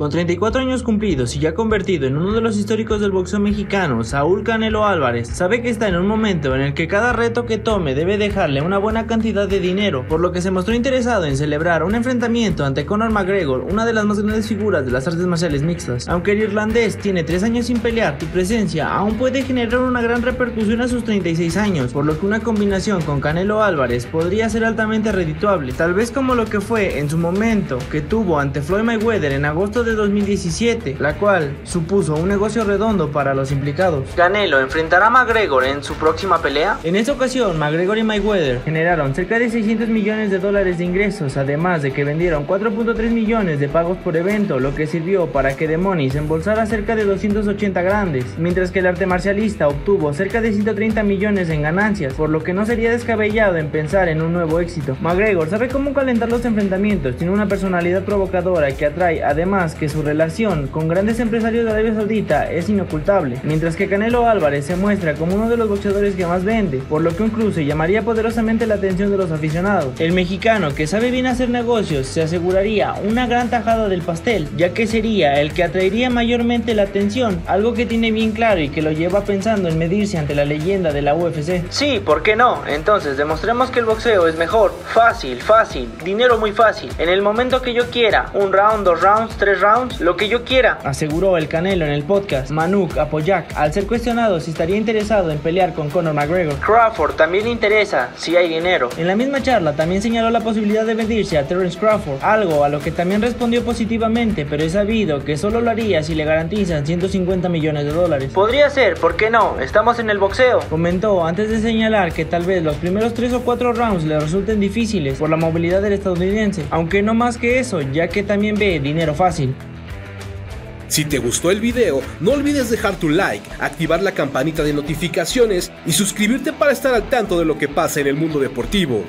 Con 34 años cumplidos y ya convertido en uno de los históricos del boxeo mexicano, Saúl Canelo Álvarez sabe que está en un momento en el que cada reto que tome debe dejarle una buena cantidad de dinero, por lo que se mostró interesado en celebrar un enfrentamiento ante Conor McGregor, una de las más grandes figuras de las artes marciales mixtas. Aunque el irlandés tiene 3 años sin pelear, su presencia aún puede generar una gran repercusión a sus 36 años, por lo que una combinación con Canelo Álvarez podría ser altamente redituable, tal vez como lo que fue en su momento que tuvo ante Floyd Mayweather en agosto de 2017, la cual supuso un negocio redondo para los implicados. Canelo enfrentará a McGregor en su próxima pelea. En esta ocasión, McGregor y Mayweather generaron cerca de 600 millones de dólares de ingresos, además de que vendieron 4.3 millones de pagos por evento, lo que sirvió para que The Money se embolsara cerca de 280 grandes, mientras que el arte marcialista obtuvo cerca de 130 millones en ganancias, por lo que no sería descabellado en pensar en un nuevo éxito. McGregor sabe cómo calentar los enfrentamientos, tiene una personalidad provocadora que atrae, además que su relación con grandes empresarios de Arabia Saudita es inocultable, mientras que Canelo Álvarez se muestra como uno de los boxeadores que más vende, por lo que un cruce llamaría poderosamente la atención de los aficionados. El mexicano, que sabe bien hacer negocios, se aseguraría una gran tajada del pastel, ya que sería el que atraería mayormente la atención, algo que tiene bien claro y que lo lleva pensando en medirse ante la leyenda de la UFC. Sí, ¿por qué no? Entonces demostremos que el boxeo es mejor, fácil, fácil, dinero muy fácil, en el momento que yo quiera, un round, dos rounds, tres rounds, lo que yo quiera, aseguró el Canelo en el podcast. Manuk Apoyak, al ser cuestionado si estaría interesado en pelear con Conor McGregor. Crawford también le interesa si hay dinero. En la misma charla también señaló la posibilidad de vendirse a Terence Crawford, algo a lo que también respondió positivamente, pero es sabido que solo lo haría si le garantizan 150 millones de dólares. Podría ser, ¿por qué no? Estamos en el boxeo. Comentó antes de señalar que tal vez los primeros 3 o 4 rounds le resulten difíciles por la movilidad del estadounidense, aunque no más que eso, ya que también ve dinero fácil. Si te gustó el video, no olvides dejar tu like, activar la campanita de notificaciones y suscribirte para estar al tanto de lo que pasa en el mundo deportivo.